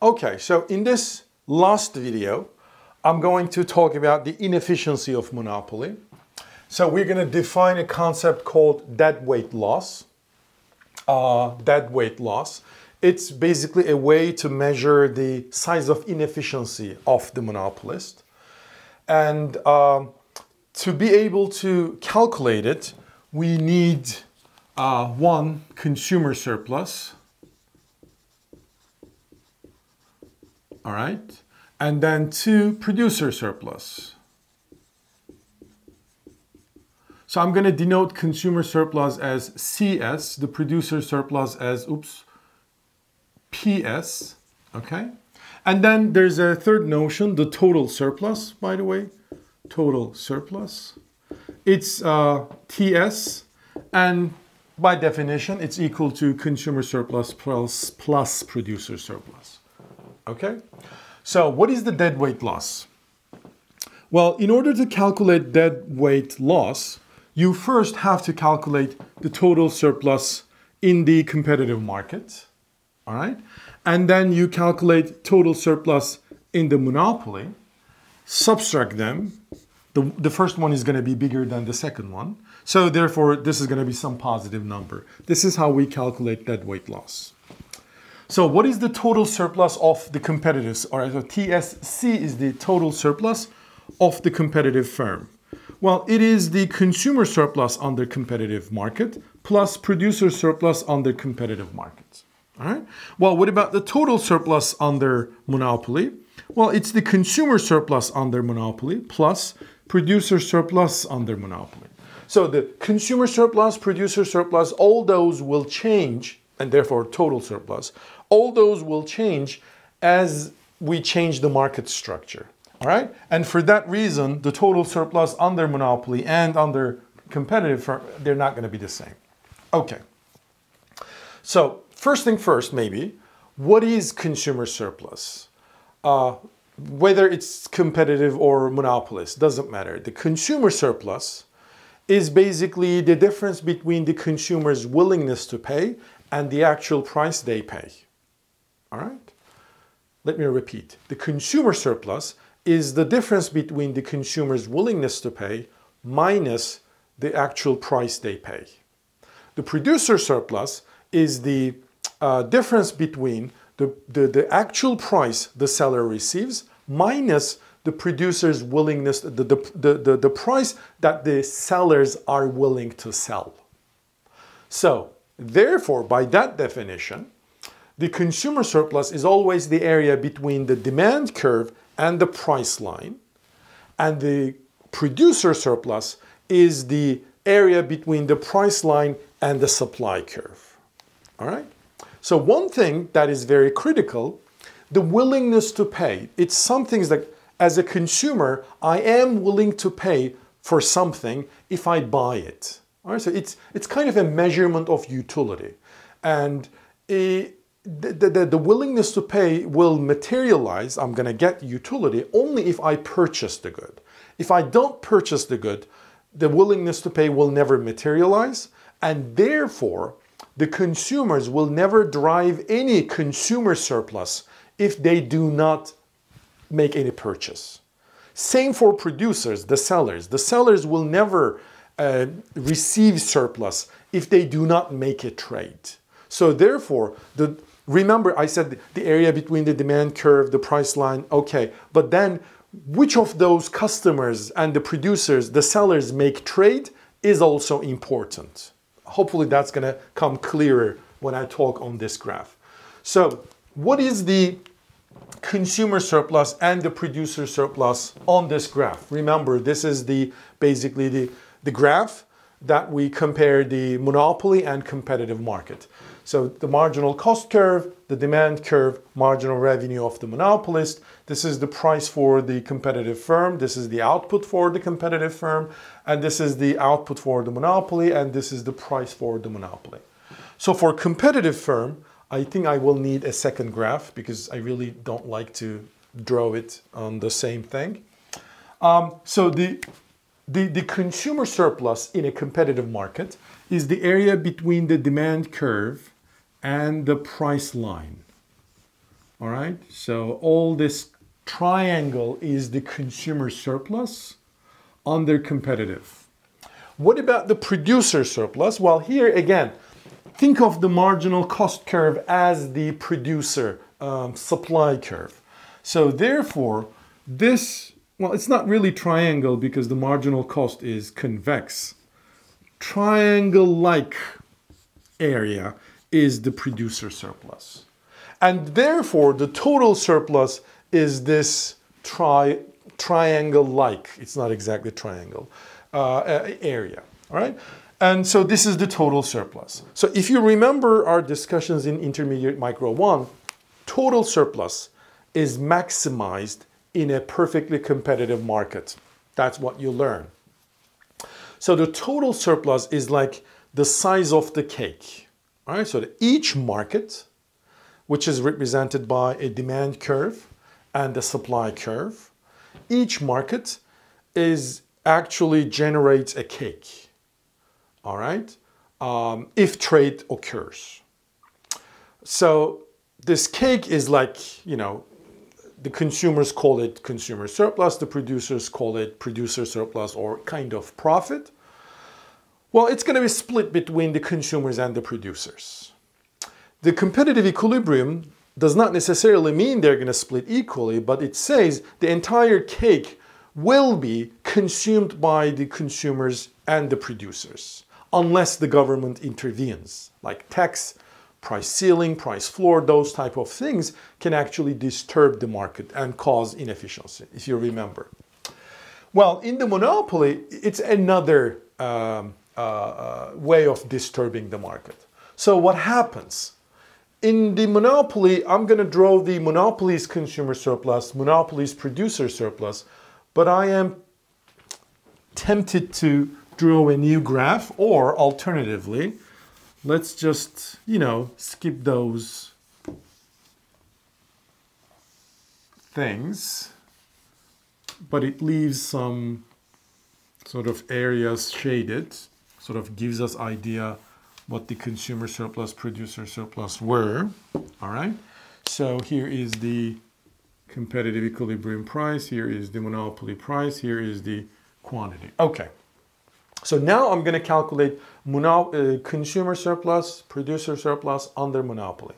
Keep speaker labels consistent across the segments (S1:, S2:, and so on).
S1: Okay, so in this last video, I'm going to talk about the inefficiency of monopoly. So we're going to define a concept called dead weight loss. Uh, dead weight loss. It's basically a way to measure the size of inefficiency of the monopolist. And um, to be able to calculate it, we need uh, one consumer surplus all right? And then two, producer surplus. So I'm going to denote consumer surplus as CS, the producer surplus as, oops, PS, okay? And then there's a third notion, the total surplus, by the way, total surplus. It's uh, TS, and by definition, it's equal to consumer surplus plus, plus producer surplus. Okay? So what is the dead weight loss? Well, in order to calculate dead weight loss, you first have to calculate the total surplus in the competitive market. All right? And then you calculate total surplus in the monopoly, subtract them. The, the first one is going to be bigger than the second one. So therefore, this is going to be some positive number. This is how we calculate dead weight loss. So what is the total surplus of the competitors? All right, so TSC is the total surplus of the competitive firm. Well, it is the consumer surplus on the competitive market plus producer surplus on the competitive markets. All right. Well, what about the total surplus under monopoly? Well, it's the consumer surplus under monopoly plus producer surplus under monopoly. So the consumer surplus, producer surplus, all those will change and therefore total surplus all those will change as we change the market structure. All right? And for that reason, the total surplus under monopoly and under competitive firm, they're not going to be the same. Okay. So, first thing first, maybe, what is consumer surplus? Uh, whether it's competitive or monopolist, doesn't matter. The consumer surplus is basically the difference between the consumer's willingness to pay and the actual price they pay. All right? Let me repeat. The consumer surplus is the difference between the consumer's willingness to pay minus the actual price they pay. The producer surplus is the uh, difference between the, the, the actual price the seller receives minus the producer's willingness, the, the, the, the, the price that the sellers are willing to sell. So, therefore, by that definition, the consumer surplus is always the area between the demand curve and the price line. And the producer surplus is the area between the price line and the supply curve. All right? So, one thing that is very critical the willingness to pay. It's something that, as a consumer, I am willing to pay for something if I buy it. All right? So, it's, it's kind of a measurement of utility. And it, the, the, the, willingness to pay will materialize, I'm going to get utility only if I purchase the good. If I don't purchase the good, the willingness to pay will never materialize, and therefore, the consumers will never drive any consumer surplus if they do not make any purchase. Same for producers, the sellers. The sellers will never uh, receive surplus if they do not make a trade. So therefore, the Remember, I said the area between the demand curve, the price line, okay, but then which of those customers and the producers, the sellers make trade is also important. Hopefully that's gonna come clearer when I talk on this graph. So what is the consumer surplus and the producer surplus on this graph? Remember, this is the basically the, the graph that we compare the monopoly and competitive market. So the marginal cost curve, the demand curve, marginal revenue of the monopolist. This is the price for the competitive firm. This is the output for the competitive firm. And this is the output for the monopoly. And this is the price for the monopoly. So for competitive firm, I think I will need a second graph because I really don't like to draw it on the same thing. Um, so the, the, the consumer surplus in a competitive market is the area between the demand curve and the price line. All right, so all this triangle is the consumer surplus under competitive. What about the producer surplus? Well, here again, think of the marginal cost curve as the producer um, supply curve. So therefore, this, well, it's not really triangle because the marginal cost is convex. Triangle-like area is the producer surplus. And therefore, the total surplus is this tri triangle-like, it's not exactly triangle, uh, area, all right? And so this is the total surplus. So if you remember our discussions in intermediate micro one, total surplus is maximized in a perfectly competitive market. That's what you learn. So the total surplus is like the size of the cake. All right, so each market which is represented by a demand curve and a supply curve. Each market is actually generates a cake, all right, um, if trade occurs. So this cake is like, you know, the consumers call it consumer surplus, the producers call it producer surplus or kind of profit. Well, it's going to be split between the consumers and the producers. The competitive equilibrium does not necessarily mean they're going to split equally, but it says the entire cake will be consumed by the consumers and the producers unless the government intervenes, like tax, price ceiling, price floor, those type of things can actually disturb the market and cause inefficiency, if you remember. Well, in the monopoly, it's another um, uh, uh, way of disturbing the market. So what happens? in the monopoly, I'm going to draw the monopoly's consumer surplus, monopoly's producer surplus, but I am tempted to draw a new graph or alternatively, let's just, you know, skip those things, but it leaves some sort of areas shaded, sort of gives us idea what the consumer surplus, producer surplus were. All right. So here is the competitive equilibrium price. Here is the monopoly price. Here is the quantity. Okay. So now I'm going to calculate uh, consumer surplus, producer surplus under monopoly.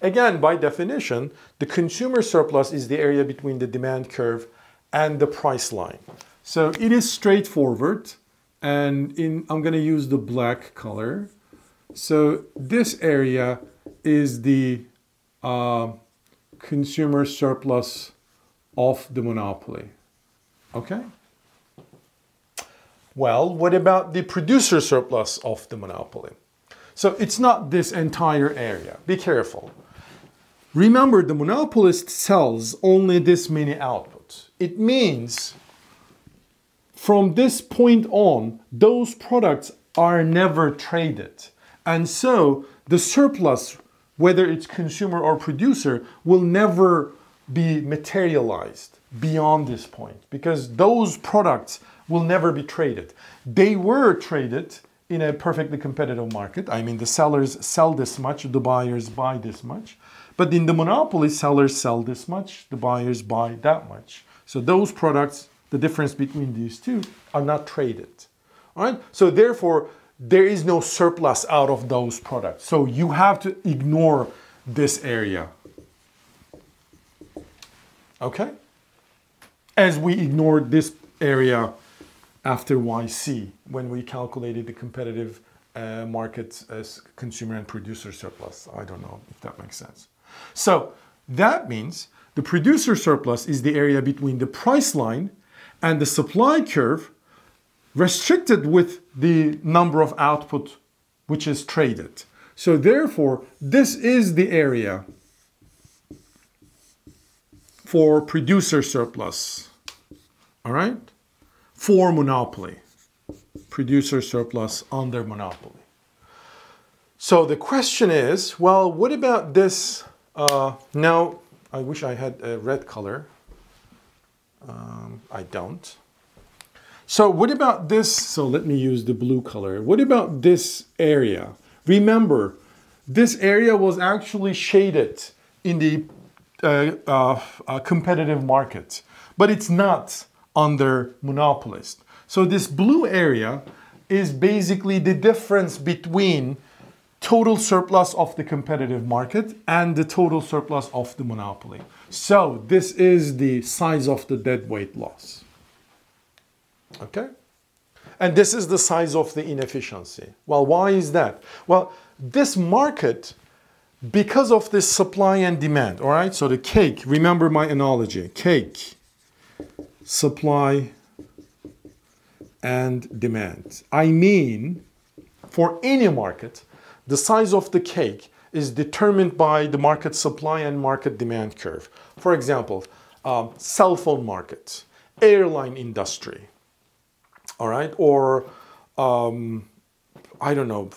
S1: Again, by definition, the consumer surplus is the area between the demand curve and the price line. So it is straightforward. And in, I'm going to use the black color. So this area is the uh, consumer surplus of the monopoly. Okay? Well, what about the producer surplus of the monopoly? So it's not this entire area. Be careful. Remember, the monopolist sells only this many outputs. It means from this point on, those products are never traded. And so the surplus, whether it's consumer or producer, will never be materialized beyond this point because those products will never be traded. They were traded in a perfectly competitive market. I mean, the sellers sell this much, the buyers buy this much. But in the monopoly, sellers sell this much, the buyers buy that much. So those products, the difference between these two, are not traded. All right? So therefore, there is no surplus out of those products. So you have to ignore this area. Okay? As we ignored this area after YC when we calculated the competitive uh, markets as consumer and producer surplus. I don't know if that makes sense. So that means the producer surplus is the area between the price line and the supply curve restricted with the number of output which is traded. So therefore, this is the area for producer surplus, all right, for monopoly, producer surplus under monopoly. So the question is, well, what about this? Uh, now, I wish I had a red color. I don't. So what about this? So let me use the blue color. What about this area? Remember, this area was actually shaded in the uh, uh, a competitive market, but it's not under monopolist. So this blue area is basically the difference between total surplus of the competitive market and the total surplus of the monopoly. So this is the size of the deadweight loss. Okay? And this is the size of the inefficiency. Well, why is that? Well, this market, because of this supply and demand, all right? So the cake, remember my analogy, cake, supply and demand. I mean, for any market, the size of the cake is determined by the market supply and market demand curve. For example, um, cell phone market, airline industry, all right, or um, I don't know,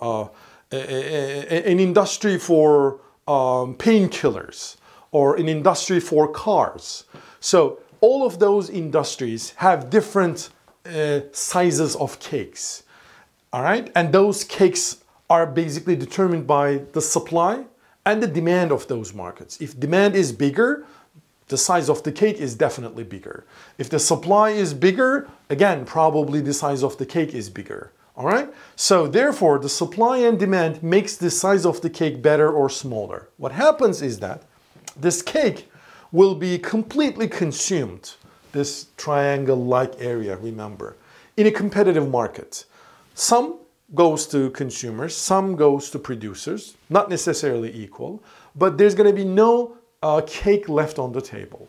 S1: uh, a, a, an industry for um, painkillers or an industry for cars. So all of those industries have different uh, sizes of cakes, all right, and those cakes are basically determined by the supply and the demand of those markets. If demand is bigger, the size of the cake is definitely bigger. If the supply is bigger, again, probably the size of the cake is bigger. All right? So therefore, the supply and demand makes the size of the cake better or smaller. What happens is that this cake will be completely consumed, this triangle-like area, remember, in a competitive market. Some goes to consumers, some goes to producers, not necessarily equal, but there's going to be no uh, cake left on the table.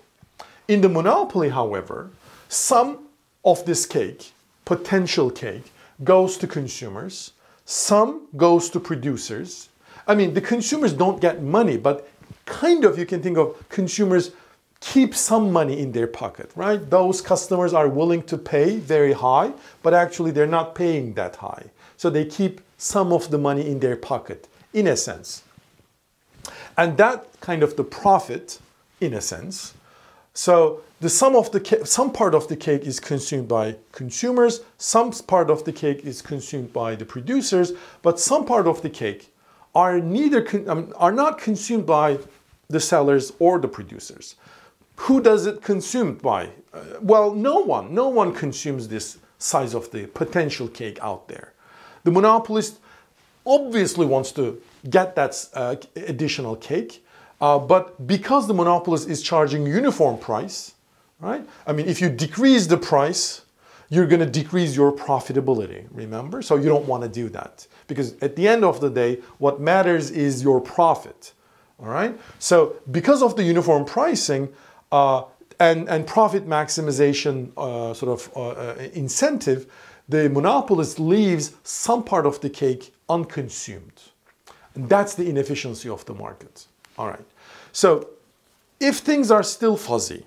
S1: In the monopoly, however, some of this cake, potential cake, goes to consumers, some goes to producers. I mean, the consumers don't get money, but kind of you can think of consumers keep some money in their pocket, right? Those customers are willing to pay very high, but actually they're not paying that high. So they keep some of the money in their pocket, in a sense. And that kind of the profit, in a sense. So the sum of the some part of the cake is consumed by consumers, some part of the cake is consumed by the producers, but some part of the cake are neither um, are not consumed by the sellers or the producers. Who does it consumed by? Uh, well, no one. No one consumes this size of the potential cake out there. The monopolist obviously wants to get that uh, additional cake, uh, but because the monopolist is charging uniform price, right? I mean, if you decrease the price, you're going to decrease your profitability, remember? So you don't want to do that because at the end of the day, what matters is your profit, all right? So because of the uniform pricing uh, and, and profit maximization uh, sort of uh, uh, incentive, the monopolist leaves some part of the cake unconsumed. And that's the inefficiency of the market. All right. So if things are still fuzzy,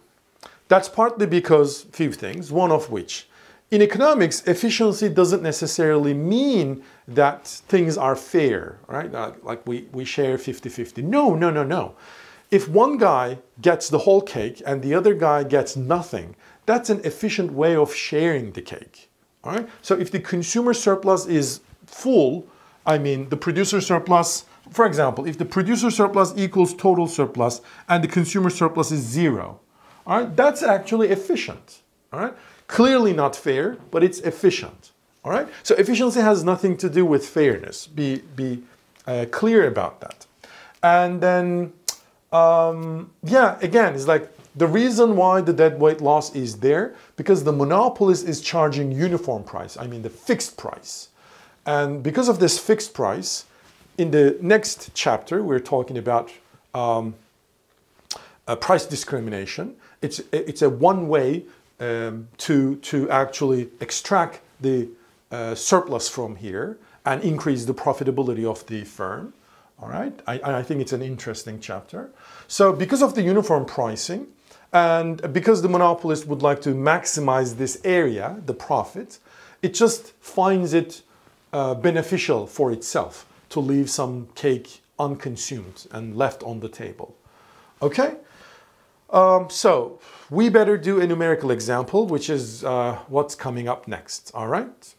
S1: that's partly because few things, one of which in economics, efficiency doesn't necessarily mean that things are fair, right? Like we, we share 50-50. No, no, no, no. If one guy gets the whole cake and the other guy gets nothing, that's an efficient way of sharing the cake. All right. So if the consumer surplus is full, I mean the producer surplus, for example, if the producer surplus equals total surplus and the consumer surplus is zero, all right, that's actually efficient. All right. Clearly not fair, but it's efficient. All right. So efficiency has nothing to do with fairness. Be be uh, clear about that. And then, um, yeah, again, it's like the reason why the deadweight loss is there, because the monopolist is charging uniform price, I mean the fixed price. And because of this fixed price, in the next chapter, we're talking about um, price discrimination. It's, it's a one way um, to, to actually extract the uh, surplus from here and increase the profitability of the firm. All right, I, I think it's an interesting chapter. So because of the uniform pricing, and because the monopolist would like to maximize this area, the profit, it just finds it uh, beneficial for itself to leave some cake unconsumed and left on the table. Okay? Um, so we better do a numerical example, which is uh, what's coming up next. All right?